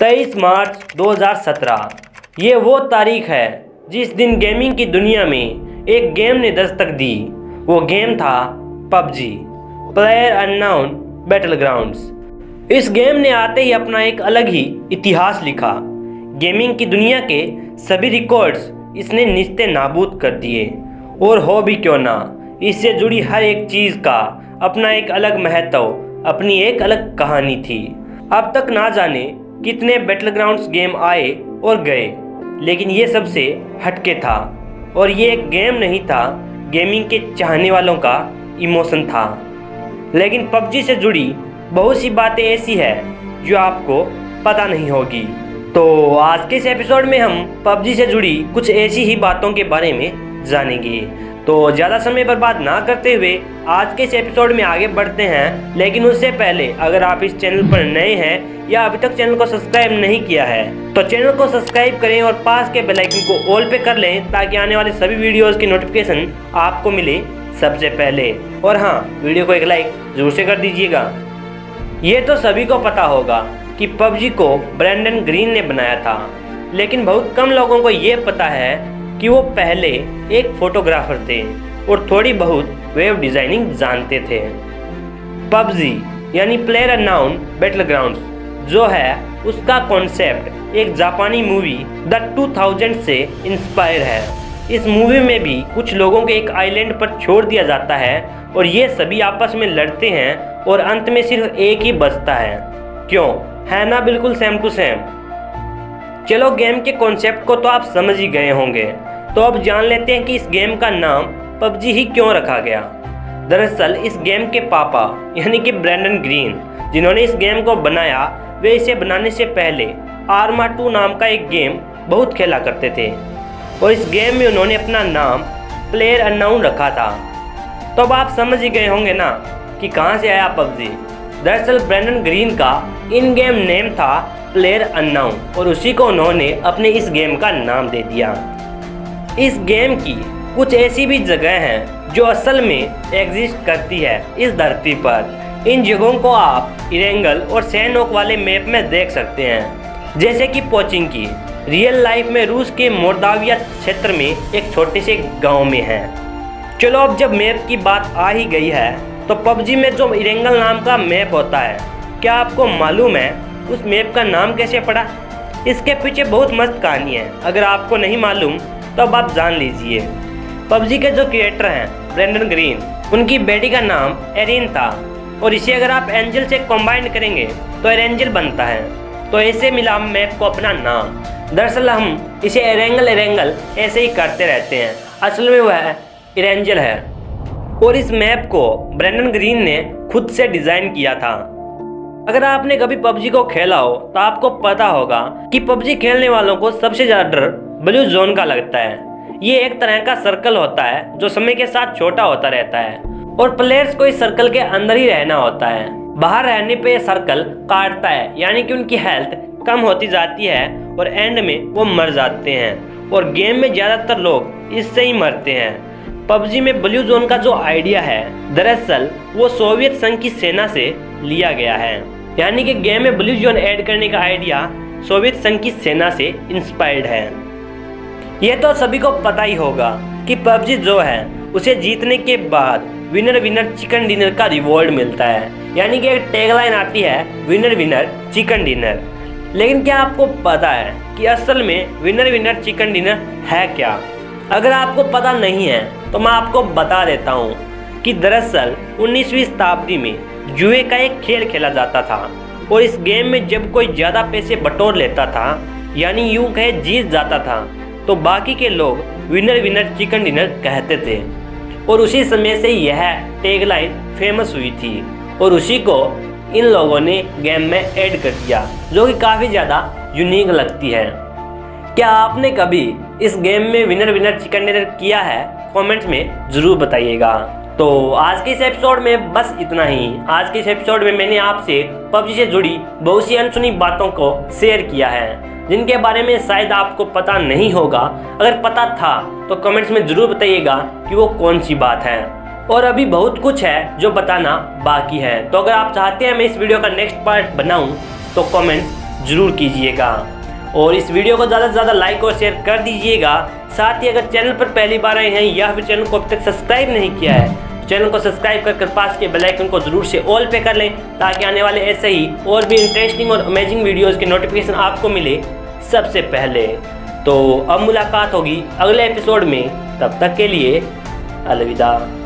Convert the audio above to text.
तेईस मार्च 2017 ये वो तारीख है जिस दिन गेमिंग की दुनिया में एक गेम ने दस्तक दी। वो गेम था PUBG, player unknown battlegrounds इस गेम ने आते ही अपना एक अलग ही इतिहास लिखा। गेमिंग की दुनिया के सभी रिकॉर्ड्स इसने निस्ते नाबूद कर दिए। और हो भी क्यों ना, इससे जुड़ी हर एक चीज़ का अपना एक अलग महत्व, अपनी एक अलग कहानी थी। अब तक ना जाने कितने बैटल ग्राउंड्स गेम आए और गए। लेकिन ये सबसे हटके था और ये एक गेम नहीं था गेमिंग के चाहने वालों का इमोशन था। लेकिन पबजी से जुड़ी बहुत सी बातें ऐसी है जो आपको पता नहीं होगी। तो आज के इस एपिसोड में हम पबजी से जुड़ी कुछ ऐसी ही बातों के बारे में जानेंगे। तो ज़्यादा समय बर्बाद ना करते हुए आज के इस एपिसोड में आगे बढ़ते हैं। लेकिन उससे पहले अगर आप इस चैनल पर नए हैं या अभी तक चैनल को सब्सक्राइब नहीं किया है तो चैनल को सब्सक्राइब करें और पास के बेल आइकन को ऑल पे कर लें ताकि आने वाले सभी वीडियोस की नोटिफिकेशन आपको मिले सबसे पहले। और हाँ वीडियो को एक लाइक ज़रूर से कर दीजिएगा। ये तो सभी को पता होगा कि पबजी को ब्रैंडन ग्रीन ने बनाया था, लेकिन बहुत कम लोगों को ये पता है कि वो पहले एक फोटोग्राफर थे और थोड़ी बहुत वेब डिज़ाइनिंग जानते थे। पबजी, यानी प्लेयर अनाउन बैटल ग्राउंड्स जो है उसका कॉन्सेप्ट एक जापानी मूवी द 2000 से इंस्पायर है। इस मूवी में भी कुछ लोगों को एक आइलैंड पर छोड़ दिया जाता है और ये सभी आपस में लड़ते हैं और अंत में सिर्फ़ एक ही बचता है। क्यों? है ना बिल्कुल सेम टू सेम चलो गेम के कॉन्सेप्ट को तो आप समझ ही गए होंगे। तो अब जान लेते हैं कि इस गेम का नाम पबजी ही क्यों रखा गया? दरअसल इस गेम के पापा, यानी कि ब्रैंडन ग्रीन जिन्होंने इस गेम को बनाया वे इसे बनाने से पहले आर्मा टू नाम का एक गेम बहुत खेला करते थे। और इस गेम में उन्होंने अपना नाम प्लेयर अनाउन रखा था। तो अब आप समझ ही गए होंगे ना कि कहाँ से आया पबजी। दरअसल ब्रैंडन ग्रीन का इन गेम नेम था प्लेयर अनाउन और उसी को उन्होंने अपने इस गेम का नाम दे दिया। इस गेम की कुछ ऐसी भी जगह हैं जो असल में एग्जिस्ट करती है इस धरती पर। इन जगहों को आप इरेंगल और सैनोक वाले मैप में देख सकते हैं। जैसे कि पोचिंग की। रियल लाइफ में रूस के मोरदाविया क्षेत्र में एक छोटे से गाँव में है। चलो अब जब मैप की बात आ ही गई है तो पबजी में जो इरेंगल नाम का मैप होता है, क्या आपको मालूम है उस मैप का नाम कैसे पड़ा? इसके पीछे बहुत मस्त कहानी है। अगर आपको नहीं मालूम तो अब आप जान लीजिए। पबजी के जो क्रिएटर हैं, ब्रेंडन ग्रीन, उनकी बेटी का नाम एरिन था। और इसे अगर आप एंजल से कॉम्बाइन करेंगे तो एरेंजल बनता है। तो ऐसे मिला मैप को अपना नाम। दरअसल हम इसे एरेंगल एरेंगल ऐसे ही करते रहते हैं। असल में वह इरेंजल है। और इस मैप को ब्रेंडन ग्रीन ने खुद से डिज़ाइन किया था। अगर आपने कभी पबजी को खेला हो तो आपको पता होगा कि पबजी खेलने वालों को सबसे ज़्यादा डर ब्लू जोन का लगता है। ये एक तरह का सर्कल होता है, जो समय के साथ छोटा होता रहता है। और प्लेयर्स को इस सर्कल के अंदर ही रहना होता है। बाहर रहने पे सर्कल काटता है, यानी कि उनकी हेल्थ कम होती जाती है और एंड में वो मर जाते हैं। और गेम में ज़्यादातर लोग इससे ही मरते हैं। पबजी में ब्लू जोन का जो आइडिया है, दरअसल वो सोवियत संघ की सेना से लिया गया है। यानी कि गेम में ब्लू जोन ऐड करने का आइडिया सोवियत संघ की सेना से इंस्पायर्ड है। ये तो सभी को पता ही होगा कि पबजी जो है, उसे जीतने के बाद विनर विनर चिकन डिनर का रिवॉर्ड मिलता है। यानी कि एक टैगलाइन आती है विनर विनर चिकन डिनर लेकिन क्या आपको पता है कि असल में विनर विनर चिकन डिनर है क्या? अगर आपको पता नहीं है तो मैं आपको बता देता हूँ कि दरअसल 19वीं शताब्दी में जुए का एक खेल खेला जाता था और इस गेम में जब कोई ज़्यादा पैसे बटोर लेता था, यानी यूँ कहे जीत जाता था तो बाकी के लोग विनर विनर चिकन डिनर कहते थे। और उसी समय से यह टैगलाइन फ़ेमस हुई थी। और उसी को इन लोगों ने गेम में ऐड कर दिया, जो कि काफ़ी ज़्यादा यूनिक लगती है। क्या आपने कभी इस गेम में विनर विनर चिकन डिनर किया है? कमेंट्स में ज़रूर बताइएगा। तो आज के इस एपिसोड में बस इतना ही। आज के इस एपिसोड में मैंने आपसे पबजी से जुड़ी बहुत सी अनसुनी बातों को शेयर किया है। जिनके बारे में शायद आपको पता नहीं होगा, अगर पता था तो कमेंट्स में ज़रूर बताइएगा कि वो कौन सी बात है। और अभी बहुत कुछ है जो बताना बाकी है। तो अगर आप चाहते हैं मैं इस वीडियो का नेक्स्ट पार्ट बनाऊँ तो कमेंट्स ज़रूर कीजिएगा। और इस वीडियो को ज़्यादा से ज़्यादा लाइक और शेयर कर दीजिएगा। साथ ही अगर चैनल पर पहली बार आए हैं या फिर चैनल को अब तक सब्सक्राइब नहीं किया है चैनल को सब्सक्राइब कर पास के बेल आइकन को ज़रूर से ऑल पे कर लें, ताकि आने वाले ऐसे ही और भी इंटरेस्टिंग और अमेजिंग वीडियोज़ के नोटिफिकेशन आपको मिले। सबसे पहले तो अब मुलाकात होगी अगले एपिसोड में। तब तक के लिए अलविदा।